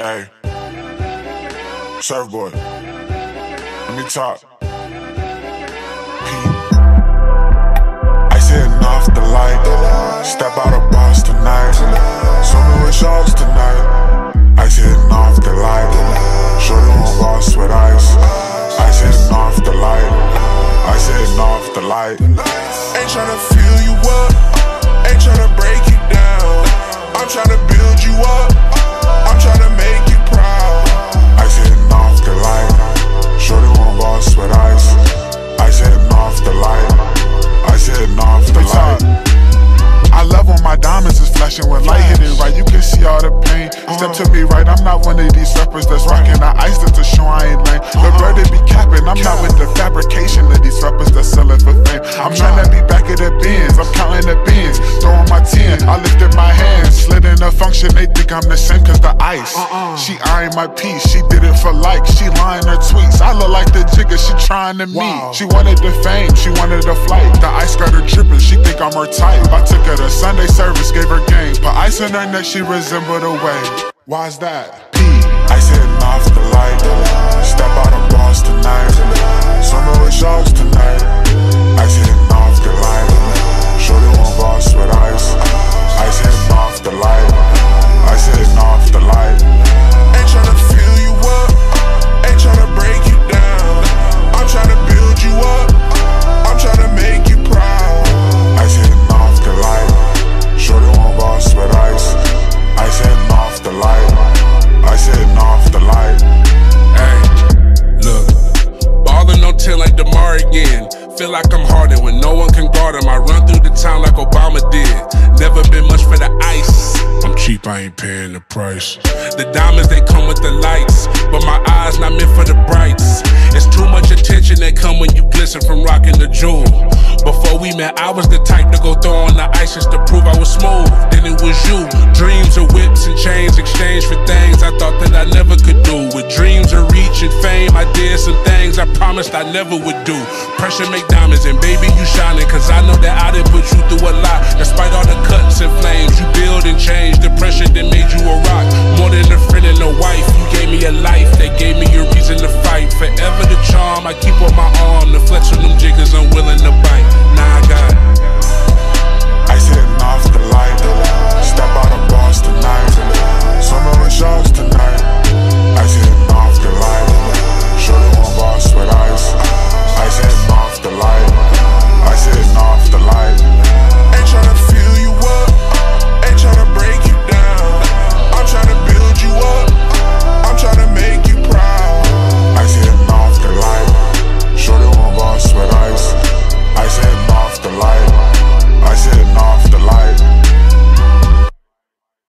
Hey, surfboard. Let me talk. I said off the light. Step out of boss tonight. Swimming with sharks tonight. I said off the light. Shorty on lost with ice. I said off the light. I said off the light. Ain't tryna fill you up. Ain't tryna break you down. I'm tryna build you up. When light hit it right. You can see all the pain. Step to me right. I'm not one of these rappers that's rocking the ice just to show I ain't lame. The brother be capping. I'm not with the fabrication of these rappers that sell it for fame. I'm trying to be back at the bins. I'm the bins, throwing my ten. I lifted my hands, slid in a function. They think I'm the same cause the ice. Uh-uh. She eyeing my piece. She did it for likes. She lying her tweets. I look like the jigger. She trying to meet. She wanted the fame. She wanted the flight. The ice got her tripping. She think I'm her type. I took her to Sunday service, gave her game. Put ice in her neck. She resembled a wave. Why's that? P. I said off the light. Feel like I'm Harden when no one can guard him. I run through the town like Obama did. Never been much for the ice. I'm cheap, I ain't paying the price. The diamonds, they come with the lights. But my eyes not meant for the brights. It's too much attention that come when you glisten from rocking the jewel. Before we met, I was the type to go throw on the ice just to prove I was smooth. Then it was you. I promised I never would do. Pressure make diamonds, and baby, you shining. Cause I know that I done put you